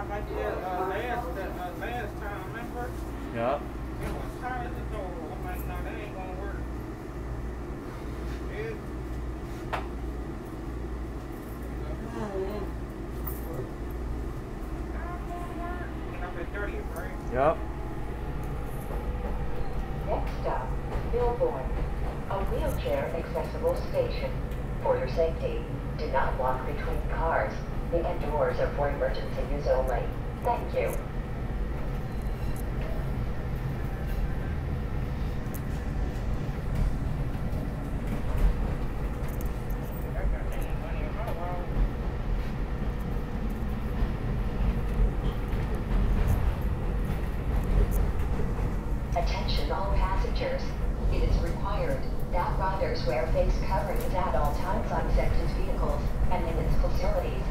I like that uh, last, uh, last time, remember? Yeah. It was tight as a door. I'm like, no, that ain't gonna work. It, not gonna work. And I'm at 30th, right? Yep. Next stop, Millbourne, a wheelchair accessible station. For your safety, do not walk between cars. The end doors are for emergency use only. Thank you. Attention all passengers. It is required that riders wear face coverings at all times on SEPTA vehicles and in its facilities.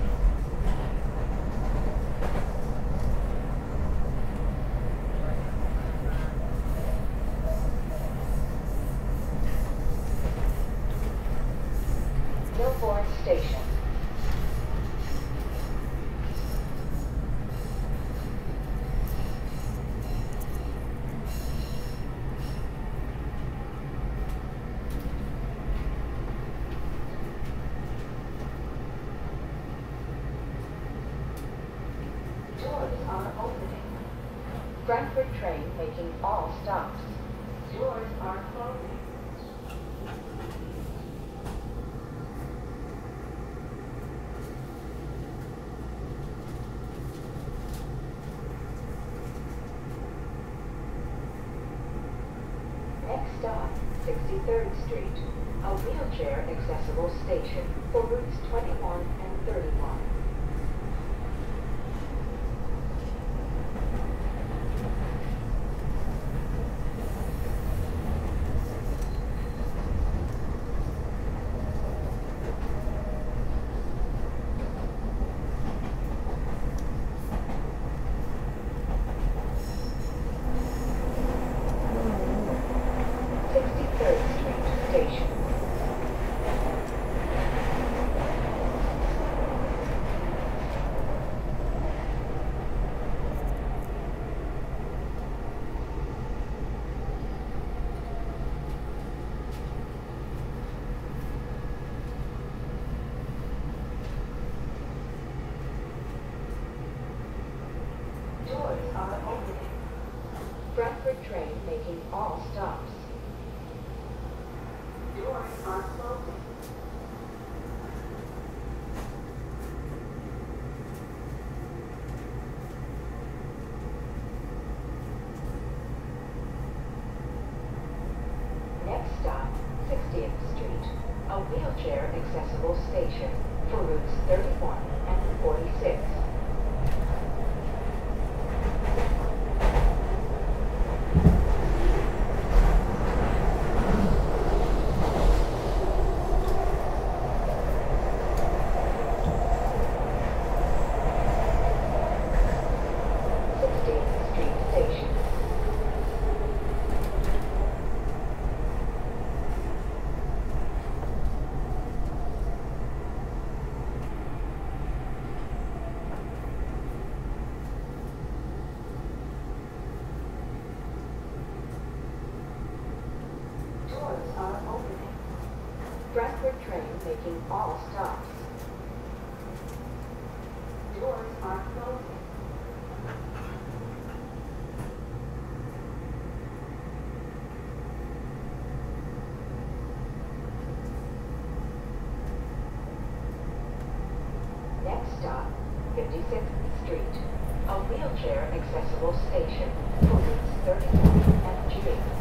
Millbourne Station. Doors are opening. Frankford train making all stops. Doors are closing. Next stop, 63rd Street, a wheelchair accessible station for routes 21 and 31. Making all stops. Doors are closing. Next stop, 56th Street, a wheelchair accessible station for routes 31 and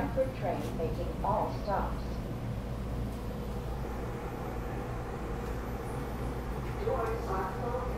Frankford train making all stops. Doors are closed.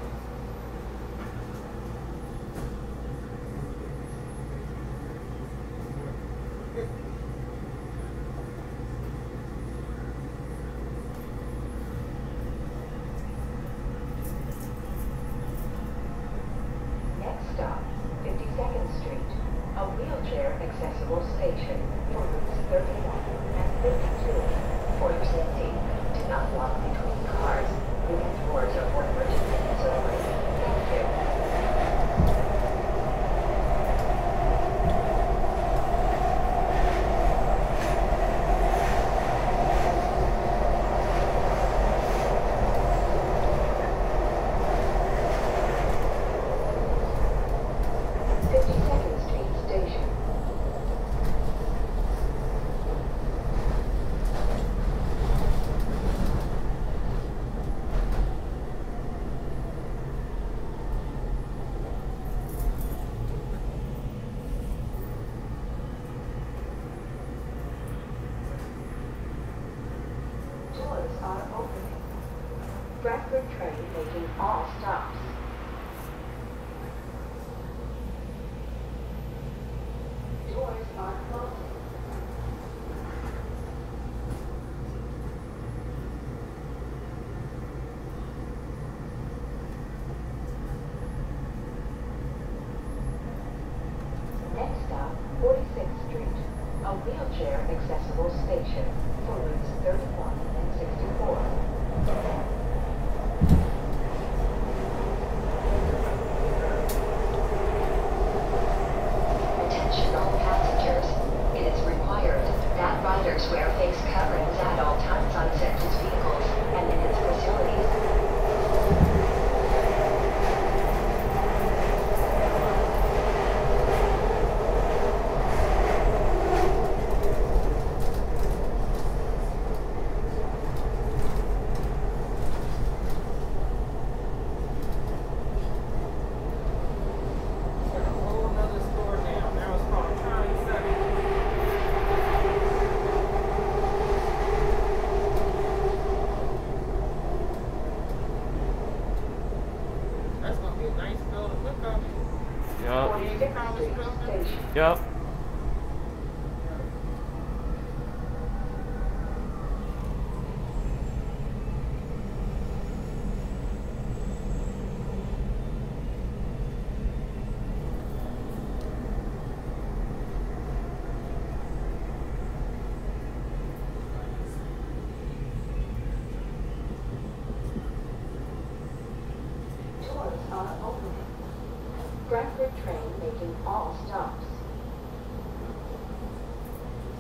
train making all stops.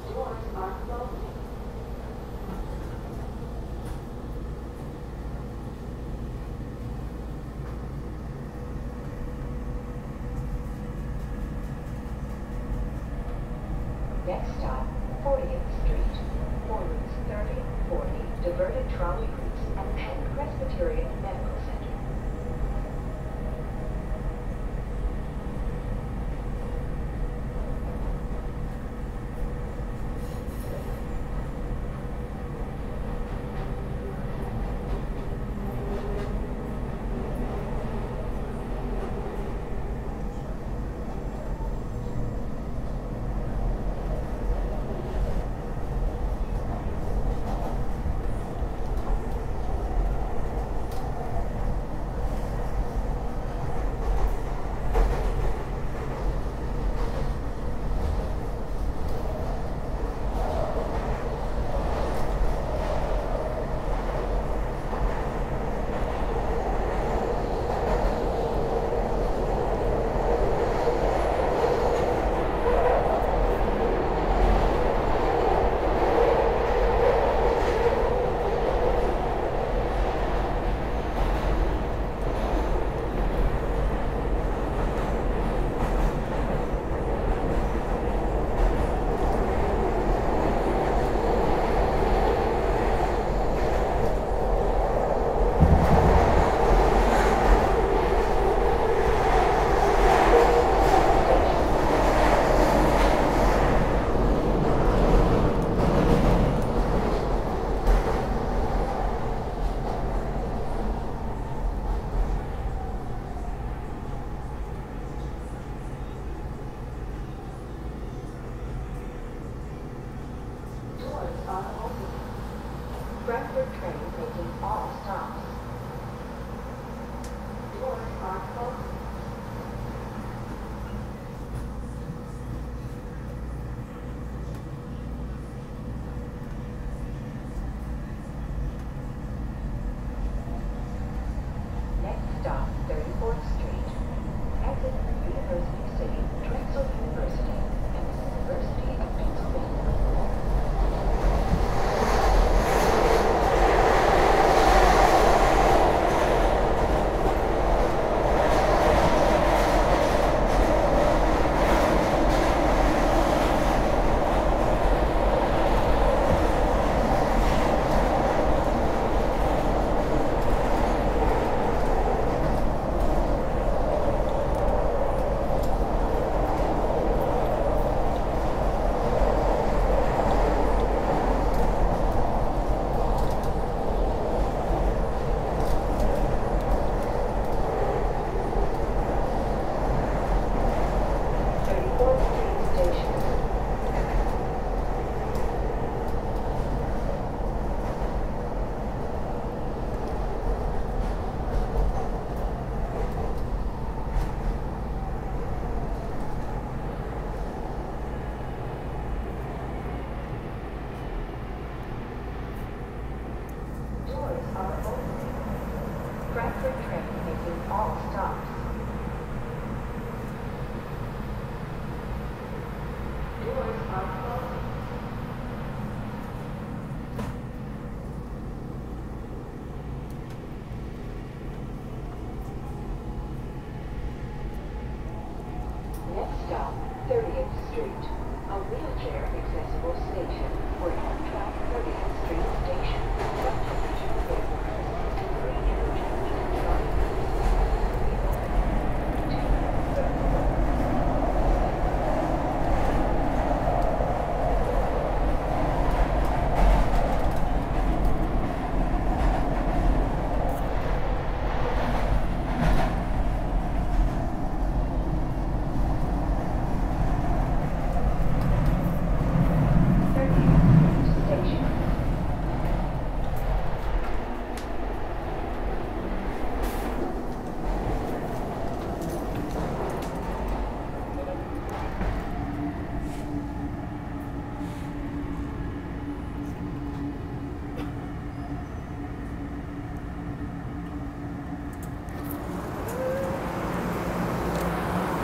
Doors are closing. on train taking all stops. Doors are closed.